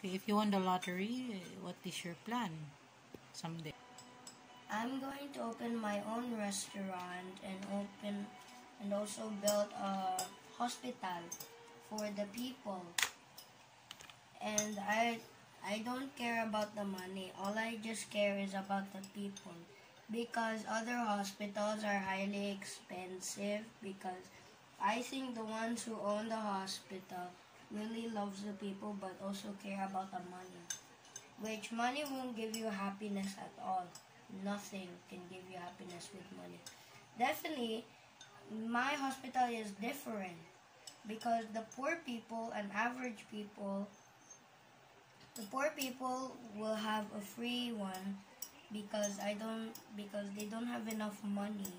Okay, if you won the lottery, what is your plan someday? I'm going to open my own restaurant and open and also build a hospital for the people. And I I don't care about the money. All I just care is about the people. Because other hospitals are highly expensive because I think the ones who own the hospital really loves the people but also care about the money. Which money won't give you happiness at all. Nothing can give you happiness with money. Definitely, my hospital is different because the poor people and average people, the poor people will have a free one because I don't because they don't have enough money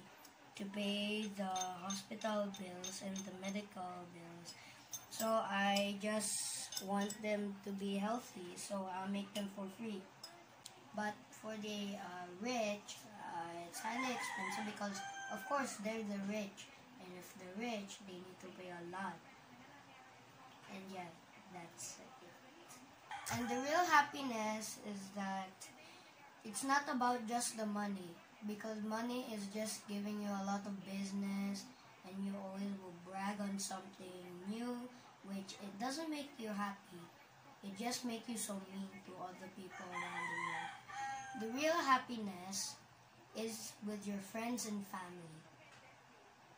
to pay the hospital bills and the medical bills so I just want them to be healthy, so I'll make them for free. But for the uh, rich, uh, it's highly expensive because, of course, they're the rich. And if they're rich, they need to pay a lot. And yeah, that's it. And the real happiness is that it's not about just the money. Because money is just giving you a lot of business and you always will brag on something it doesn't make you happy. It just makes you so mean to other people around the world. The real happiness is with your friends and family.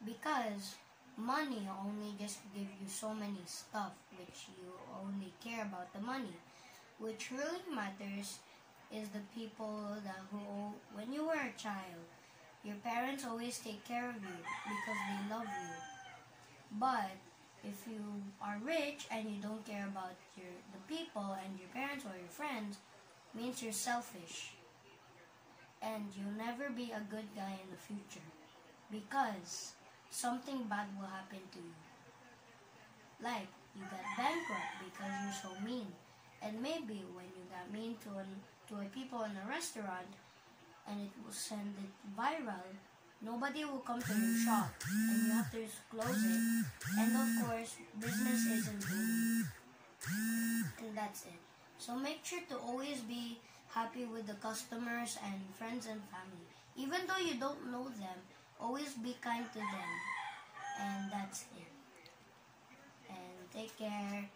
Because money only just give you so many stuff which you only care about the money. Which really matters is the people that who when you were a child, your parents always take care of you because they love you. But if you are rich and you don't care about your the people and your parents or your friends, means you're selfish. And you'll never be a good guy in the future. Because something bad will happen to you. Like you got bankrupt because you're so mean. And maybe when you got mean to an, to a people in a restaurant and it will send it viral, nobody will come to your shop and you have to close it. And of course, business isn't booming. And that's it. So make sure to always be happy with the customers and friends and family. Even though you don't know them, always be kind to them. And that's it. And take care